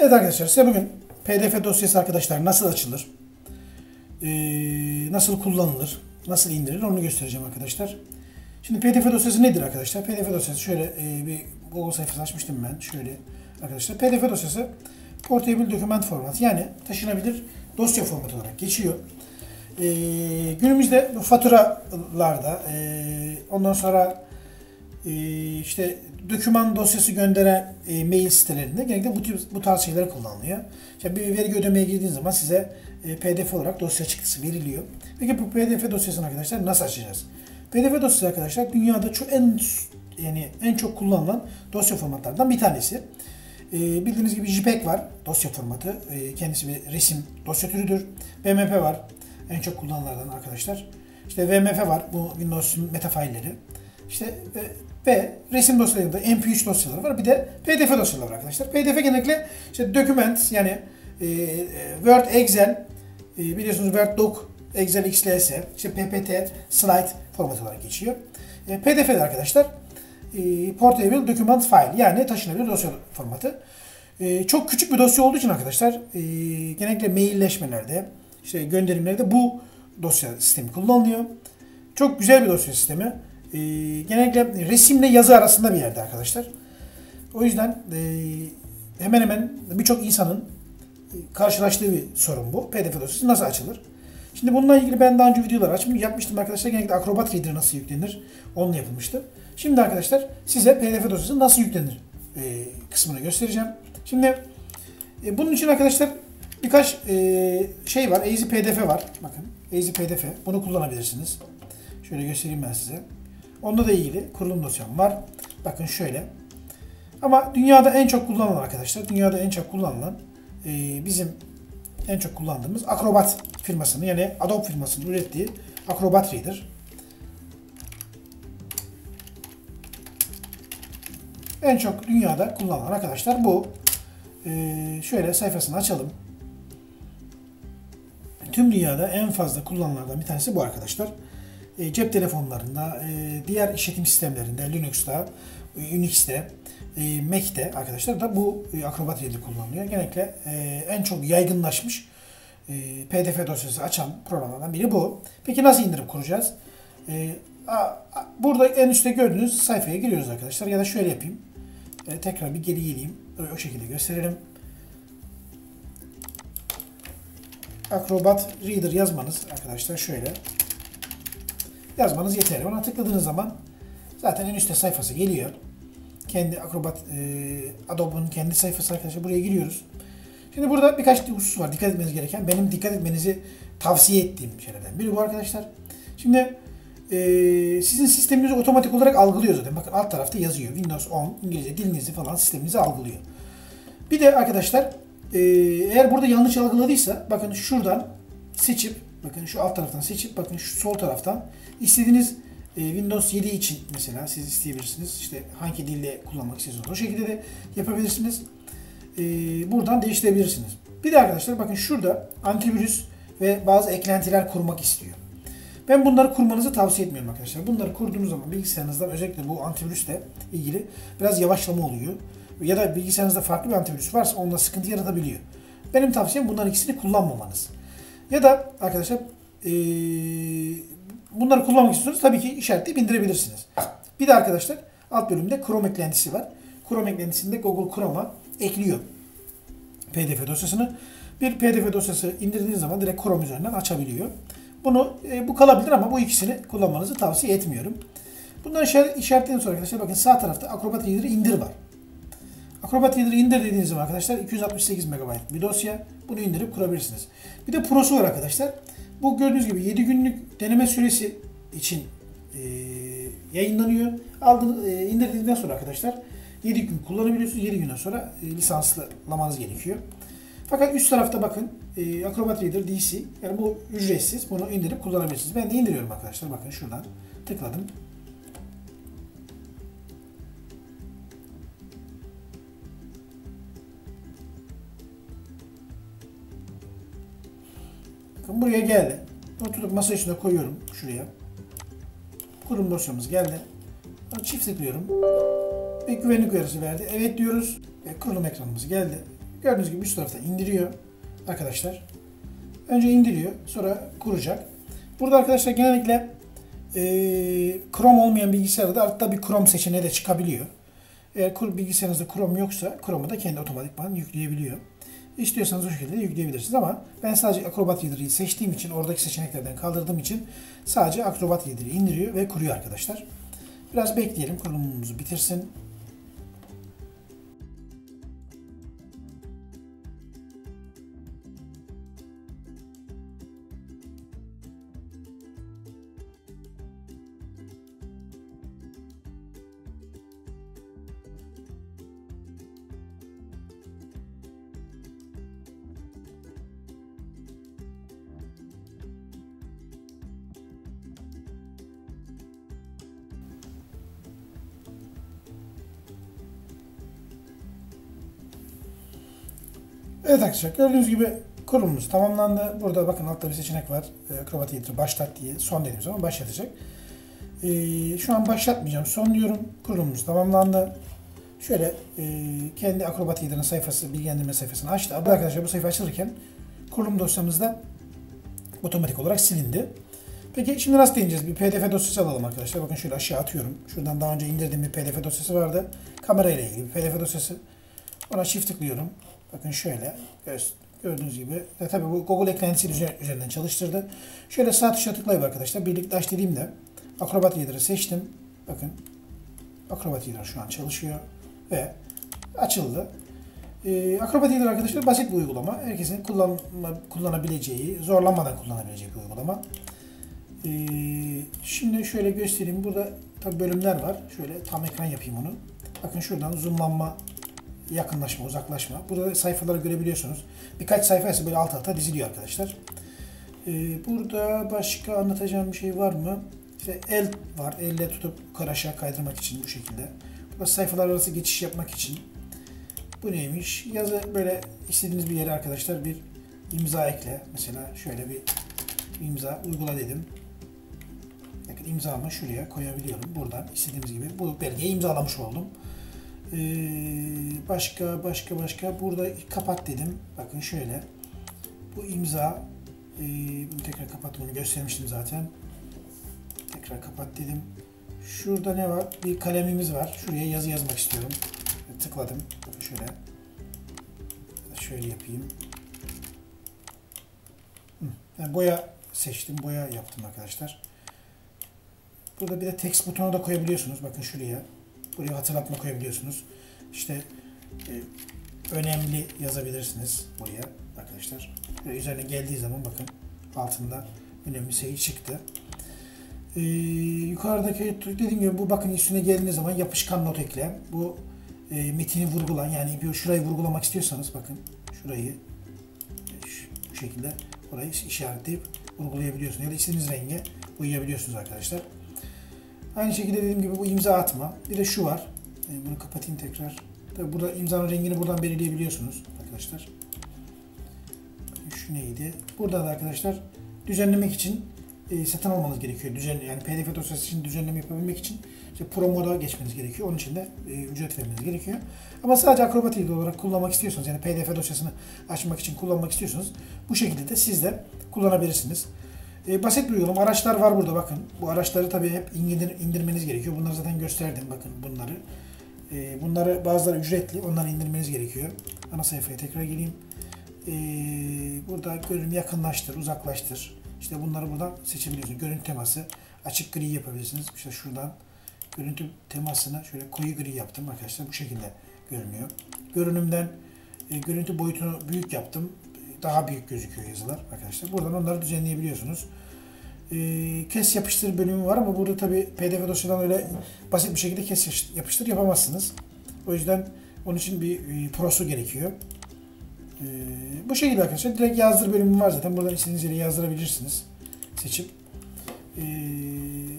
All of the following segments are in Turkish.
Evet arkadaşlar size bugün PDF dosyası arkadaşlar nasıl açılır, nasıl kullanılır, nasıl indirilir onu göstereceğim arkadaşlar. Şimdi PDF dosyası nedir arkadaşlar? PDF dosyası şöyle bir Google sayfası açmıştım ben. Şöyle arkadaşlar. PDF dosyası Portable Document Format yani taşınabilir dosya formatı olarak geçiyor. Günümüzde faturalarda ondan sonra işte doküman dosyası gönderen e, mail sitelerinde genellikle bu, tür, bu tarz şeyler kullanılıyor. İşte bir vergi ödemeye girdiğiniz zaman size e, PDF olarak dosya çıktısı veriliyor. Peki bu PDF dosyasını arkadaşlar nasıl açacağız? PDF dosyası arkadaşlar dünyada çok en yani en çok kullanılan dosya formatlarından bir tanesi. E, bildiğiniz gibi JPEG var dosya formatı. E, kendisi bir resim dosya türüdür. BMP var en çok kullanılanlardan arkadaşlar. İşte VMF var bu Windows'un meta failleri. İşte e, ve resim dosyalarında MP3 dosyaları var. Bir de PDF dosyaları var arkadaşlar. PDF genellikle işte document yani e, Word, Excel e, biliyorsunuz Word doc, Excel XLS, işte PPT, slide formatı olarak geçiyor. E, PDF'de arkadaşlar e, Portable Document File yani taşınabilir dosya formatı. E, çok küçük bir dosya olduğu için arkadaşlar e, genellikle mailleşmelerde, işte gönderimlerde bu dosya sistemi kullanılıyor. Çok güzel bir dosya sistemi. E, genellikle resimle yazı arasında bir yerde arkadaşlar. O yüzden e, hemen hemen birçok insanın karşılaştığı bir sorun bu. PDF dosyası nasıl açılır? Şimdi bununla ilgili ben daha önce videolar açmıştım, yapmıştım arkadaşlar. Genellikle Acrobat Reader nasıl yüklenir? Onunla yapılmıştı. Şimdi arkadaşlar size PDF dosyası nasıl yüklenir e, kısmını göstereceğim. Şimdi e, bunun için arkadaşlar birkaç e, şey var. Easy PDF var. Bakın Easy PDF. Bunu kullanabilirsiniz. Şöyle göstereyim ben size. Onda da ilgili kurulum dosyam var. Bakın şöyle. Ama dünyada en çok kullanılan arkadaşlar, dünyada en çok kullanılan e, bizim en çok kullandığımız Acrobat firmasının yani Adobe firmasının ürettiği Acrobat Reader. En çok dünyada kullanılan arkadaşlar bu. E, şöyle sayfasını açalım. Tüm dünyada en fazla kullanılanlardan bir tanesi bu arkadaşlar. E, cep telefonlarında, e, diğer işletim sistemlerinde, Linux'ta, Unix'te, e, Mac'te arkadaşlar da bu e, Acrobat Reader kullanılıyor. Genellikle en çok yaygınlaşmış PDF dosyası açan programlardan biri bu. Peki nasıl indirip kuracağız? Burada en üstte gördüğünüz sayfaya giriyoruz arkadaşlar. Ya da şöyle yapayım. Tekrar bir geri geleyim. O şekilde gösterelim. Acrobat Reader yazmanız arkadaşlar şöyle yazmanız yeterli. Ona tıkladığınız zaman zaten en üstte sayfası geliyor. Kendi Acrobat e, Adobe'un kendi sayfası arkadaşlar buraya giriyoruz. Şimdi burada birkaç husus var dikkat etmeniz gereken. Benim dikkat etmenizi tavsiye ettiğim şeylerden biri bu arkadaşlar. Şimdi e, sizin sisteminizi otomatik olarak algılıyor zaten. Bakın alt tarafta yazıyor. Windows 10 İngilizce dilinizi falan sisteminizi algılıyor. Bir de arkadaşlar e, eğer burada yanlış algıladıysa bakın şuradan seçip bakın şu alt taraftan seçip bakın şu sol taraftan istediğiniz e, Windows 7 için mesela siz isteyebilirsiniz. İşte hangi dilde kullanmak istiyorsanız o şekilde de yapabilirsiniz. E, buradan değiştirebilirsiniz. Bir de arkadaşlar bakın şurada antivirüs ve bazı eklentiler kurmak istiyor. Ben bunları kurmanızı tavsiye etmiyorum arkadaşlar. Bunları kurduğunuz zaman bilgisayarınızda özellikle bu antivirüsle ilgili biraz yavaşlama oluyor. Ya da bilgisayarınızda farklı bir antivirüs varsa onda sıkıntı yaratabiliyor. Benim tavsiyem bunların ikisini kullanmamanız. Ya da arkadaşlar ee, bunları kullanmak istiyorsanız tabii ki işaretleyip indirebilirsiniz. Bir de arkadaşlar alt bölümde Chrome eklentisi var. Chrome eklentisinde Google Chrome'a ekliyor PDF dosyasını. Bir PDF dosyası indirdiğiniz zaman direkt Chrome üzerinden açabiliyor. Bunu e, bu kalabilir ama bu ikisini kullanmanızı tavsiye etmiyorum. Bunları işaretledikten sonra arkadaşlar bakın sağ tarafta Acrobat Reader'ı indir var. Acrobat Reader'ı indir dediğiniz zaman arkadaşlar 268 MB bir dosya. Bunu indirip kurabilirsiniz. Bir de Pro'su var arkadaşlar. Bu gördüğünüz gibi 7 günlük deneme süresi için e, yayınlanıyor. Aldığınız, e, indirdikten sonra arkadaşlar 7 gün kullanabiliyorsunuz. 7 günden sonra e, lisanslamanız gerekiyor. Fakat üst tarafta bakın e, Acrobat Reader DC. Yani bu ücretsiz. Bunu indirip kullanabilirsiniz. Ben de indiriyorum arkadaşlar. Bakın şuradan tıkladım. Bakın buraya geldi. Tutup masa üstüne koyuyorum şuraya. Kurum dosyamız geldi. Çift tıklıyorum. Ve güvenlik uyarısı verdi. Evet diyoruz. Ve kurulum ekranımız geldi. Gördüğünüz gibi üst tarafta indiriyor arkadaşlar. Önce indiriyor, sonra kuracak. Burada arkadaşlar genellikle e, Chrome olmayan bilgisayarda altta bir Chrome seçeneği de çıkabiliyor. Eğer bilgisayarınızda Chrome yoksa Chrome'u da kendi otomatikman yükleyebiliyor. İstiyorsanız o şekilde yükleyebilirsiniz ama ben sadece Acrobat Reader'ı seçtiğim için, oradaki seçeneklerden kaldırdığım için sadece Acrobat Reader'ı indiriyor ve kuruyor arkadaşlar. Biraz bekleyelim kurulumumuzu bitirsin. Evet arkadaşlar gördüğünüz gibi kurulumumuz tamamlandı. Burada bakın altta bir seçenek var. E, Acrobat Editor başlat diye son dediğim zaman başlatacak. E, şu an başlatmayacağım. Son diyorum. Kurulumumuz tamamlandı. Şöyle e, kendi Acrobat Editor'ın sayfası, bilgilendirme sayfasını açtı. Bu arkadaşlar bu sayfa açılırken kurulum dosyamızda otomatik olarak silindi. Peki şimdi nasıl deneyeceğiz? Bir pdf dosyası alalım arkadaşlar. Bakın şöyle aşağı atıyorum. Şuradan daha önce indirdiğim bir pdf dosyası vardı. Kamera ile ilgili bir pdf dosyası. Ona çift tıklıyorum. Bakın şöyle gördüğünüz gibi. Ve tabii bu Google eklentisi üzerinden çalıştırdı. Şöyle sağ tuşa tıklayıp arkadaşlar birlikte aç dediğimde Acrobat Reader'ı seçtim. Bakın Acrobat Reader şu an çalışıyor ve açıldı. Ee, Acrobat Reader arkadaşlar basit bir uygulama. Herkesin kullan kullanabileceği, zorlanmadan kullanabileceği bir uygulama. Ee, şimdi şöyle göstereyim. Burada tabi bölümler var. Şöyle tam ekran yapayım onu. Bakın şuradan zoomlanma yakınlaşma, uzaklaşma. Burada sayfaları görebiliyorsunuz. Birkaç sayfa ise böyle alt alta diziliyor arkadaşlar. Ee, burada başka anlatacağım bir şey var mı? İşte el var. Elle tutup yukarı aşağı kaydırmak için bu şekilde. Burada sayfalar arası geçiş yapmak için. Bu neymiş? Yazı böyle istediğiniz bir yere arkadaşlar bir imza ekle. Mesela şöyle bir imza uygula dedim. Bakın imzamı şuraya koyabiliyorum. Buradan istediğimiz gibi bu belgeyi imzalamış oldum. Ee, başka başka başka burada kapat dedim. Bakın şöyle. Bu imza ee, bunu tekrar. Bunu göstermiştim zaten. Tekrar kapat dedim. Şurada ne var? Bir kalemimiz var. Şuraya yazı yazmak istiyorum. Tıkladım. Şöyle. Şöyle yapayım. Yani boya seçtim. Boya yaptım arkadaşlar. Burada bir de text butonu da koyabiliyorsunuz. Bakın şuraya. Buraya hatırlatma koyabiliyorsunuz. İşte e, önemli yazabilirsiniz buraya arkadaşlar. Böyle üzerine geldiği zaman bakın altında önemli şey çıktı. Ee, yukarıdaki dediğim gibi bu bakın üstüne geldiğiniz zaman yapışkan not ekle. Bu e, metini vurgulan yani bir şurayı vurgulamak istiyorsanız bakın şurayı şu, bu şekilde orayı işaretleyip vurgulayabiliyorsunuz. Ya da istediğiniz renge boyayabiliyorsunuz arkadaşlar. Aynı şekilde dediğim gibi bu imza atma. Bir de şu var. E, bunu kapatayım tekrar. Tabi burada imzanın rengini buradan belirleyebiliyorsunuz arkadaşlar. Şu neydi? Burada da arkadaşlar düzenlemek için e, satın almanız gerekiyor. Düzen yani PDF dosyası için düzenleme yapabilmek için işte Pro moda geçmeniz gerekiyor. Onun için de e, ücret vermeniz gerekiyor. Ama sadece Acrobat olarak kullanmak istiyorsanız yani PDF dosyasını açmak için kullanmak istiyorsanız bu şekilde de siz de kullanabilirsiniz. E, basit bir uygulama. Araçlar var burada bakın. Bu araçları tabii hep indir, indirmeniz gerekiyor. Bunları zaten gösterdim bakın bunları. E, bunları bazıları ücretli. Onları indirmeniz gerekiyor. Ana sayfaya tekrar geleyim. E, burada görünüm yakınlaştır, uzaklaştır. İşte bunları buradan seçebiliyorsunuz. Görüntü teması açık gri yapabilirsiniz. İşte şuradan görüntü temasını şöyle koyu gri yaptım arkadaşlar. Bu şekilde görünüyor. Görünümden e, görüntü boyutunu büyük yaptım daha büyük gözüküyor yazılar arkadaşlar. Buradan onları düzenleyebiliyorsunuz. Ee, kes yapıştır bölümü var ama burada tabi pdf dosyadan öyle basit bir şekilde kes yapıştır yapamazsınız. O yüzden onun için bir e, prosu gerekiyor. Ee, bu şekilde arkadaşlar direkt yazdır bölümü var zaten. Buradan istediğiniz yere yazdırabilirsiniz. Seçip ee,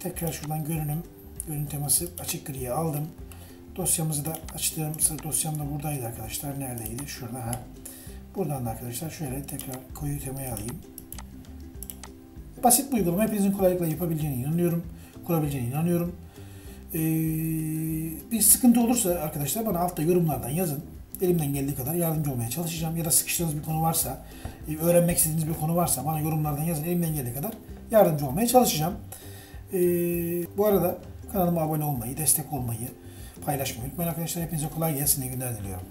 tekrar şuradan görünüm görünüm teması açık griye aldım. Dosyamızı da açtığım dosyam da buradaydı arkadaşlar. Neredeydi? Şurada. Ha. Buradan da arkadaşlar şöyle tekrar koyu temayı alayım. Basit bir uygulama. Hepinizin kolaylıkla yapabileceğine inanıyorum. Kurabileceğine inanıyorum. Ee, bir sıkıntı olursa arkadaşlar bana altta yorumlardan yazın. elimden geldiği kadar yardımcı olmaya çalışacağım. Ya da sıkıştığınız bir konu varsa, e, öğrenmek istediğiniz bir konu varsa bana yorumlardan yazın. Elimden geldiği kadar yardımcı olmaya çalışacağım. Ee, bu arada kanalıma abone olmayı, destek olmayı, paylaşmayı unutmayın arkadaşlar. Hepinize kolay gelsin, iyi günler diliyorum.